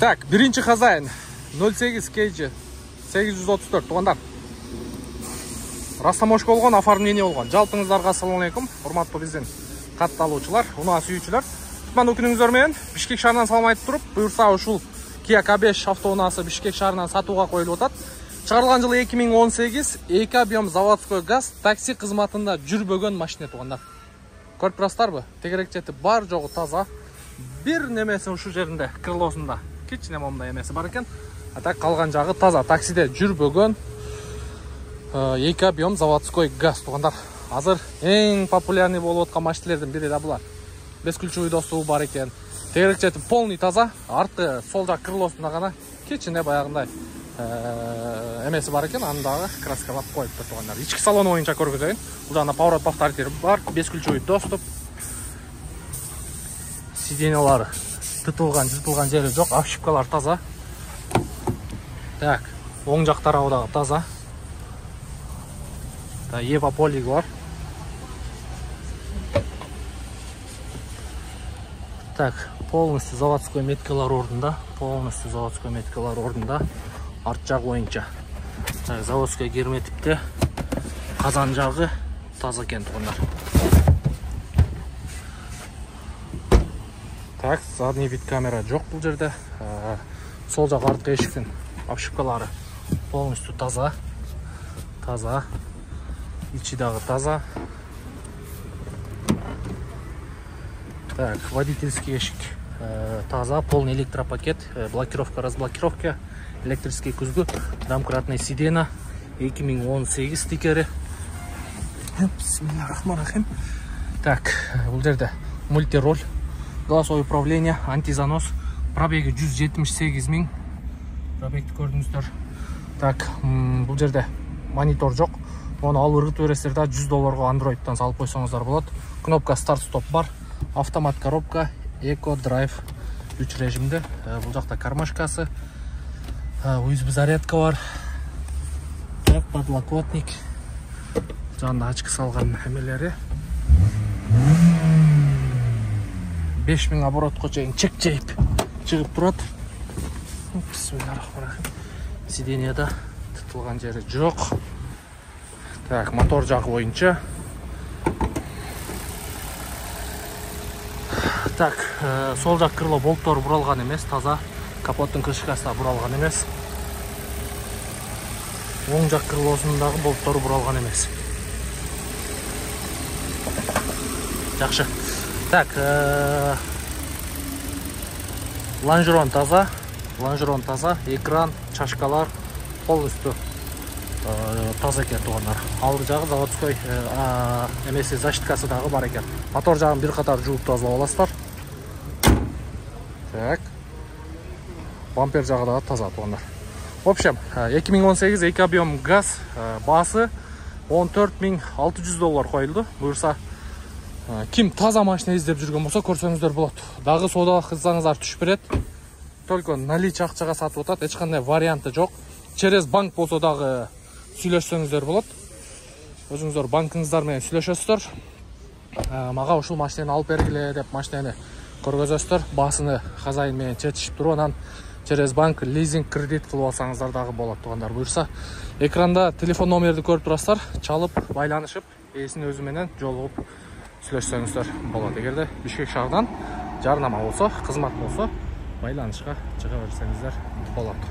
так биринчи хозяин 08 kg 834 туугандар растамошка болгон оформление болгон жалпыңыздарга ассалам алейкум урматтуу биздин катталуучулар унаа сүйүүчүлөр кутмандуу күнүңүздөр менен бишкек шаарынан салам айтып туруп буюрса ушул kia k5 автоунаасы бишкек шаарынан сатууга коюлуп атат чыгарылган жылы 2018 эки объем заводской газ такси кызматында жүрбөгөн машина туугандар көрүп турасыздарбы тегерек чети бар жогу таза. Бир немеси ушул жеринде крылосунда кичине момундай эмеси бар экен а так калган жагы таза таксиде жүрбөгөн эки объем заводской газ туугандар азыр эң популярный болуп аткан машинелердин бири да булар бескүлчү достугу бар экен тегерек чети полный таза. Арты сол жак крылосунда гана кичине баягындай эмеси бар экен аны дагы краскалап коюптур туугандар ички салон боюнча көргөзөйүн бул жагында поворот повторитель бар. Бескүлчү доступ. Сиденьялары тытылган жыртылган жери жок ошибкалар таза. Так оң жак тарабы дагы таза. Ева полиги бар. Так полностью заводской меткалар ордунда полностью заводской меткалар ордунда арт жак боюнча заводской герметипте казан жагы таза экен туугандар так задний вид камера жок бул жерде сол жак арткы эшиктин ошибкалары полностью таза. Таза. Ичи дагы таза. Так водительский эшик таза полный электропакет блокировка разблокировка электрический күзгү домкратный сидена 2018 стикери бисмилля рахман рахим. Так бул жерде мультироль. Голосовое управление антизанос. Пробеги жүз жетимиш сегиз миң. Пробегти көрдүңүздөр так бул жерде монитор жок оны алып ыргытып бересиздер да жүз долларга андроидтан салып койсоңуздар болот кнопка старт стоп бар. Автомат коробка эко драйв үч режимде бул жакта кармашкасы. Usb зарядка бар. Так подлокотник. Жанында очки салган эмелери беш миң оборотко чейин чек жейип чыгып турат. Бисмилля рахман. Рахим сиденьяда тытылган жери жок. Так мотор жагы боюнча. Так сол жак крыло болттору буралган эмес таза капоттун крышкасы да буралган эмес. Оң жак крылосунун дагы болттору буралган эмес. Жакшы так лонжерон таза лонжерон таза экран чашкалар полностью таза экен туугандар алды жагы заводской эмеси защиткасы дагы бар экен мотор жагын бир катар жууп тазалап аласыздар. Так. Бампер жагы дагы таза туугандар в общем эки миң он сегиз эки объем газ миң алты жүз доллар коюлду буюрса ким таза машина издеп жүргөн болсо көрсөңүздөр болот. Дагы соода кылсаңыздар түшүп берет. Только наличие акчага сатып атат эч кандай варианты жок. Через банк болсо дагы сүйлөшсөңүздөр болот. Өзүңүздөр банкыңыздар менен сүйлөшөсүздөр. Мага ушул машинени алып бергиле деп машинени көргөзөсүздөр. Баасыны хозяин менен четишип туруп анан через банк лизинг кредит кылып алсаңыздар дагы болот туугандар буюрса. Экранда телефон номерди көрүп турасыздар. Чалып байланышып ээсинин өзү менен жолугуп сүйлөшсөңүздөр болот эгерде бишкек шаарынан жарнама болсо кызмат болсо байланышка чыга берсеңиздер болот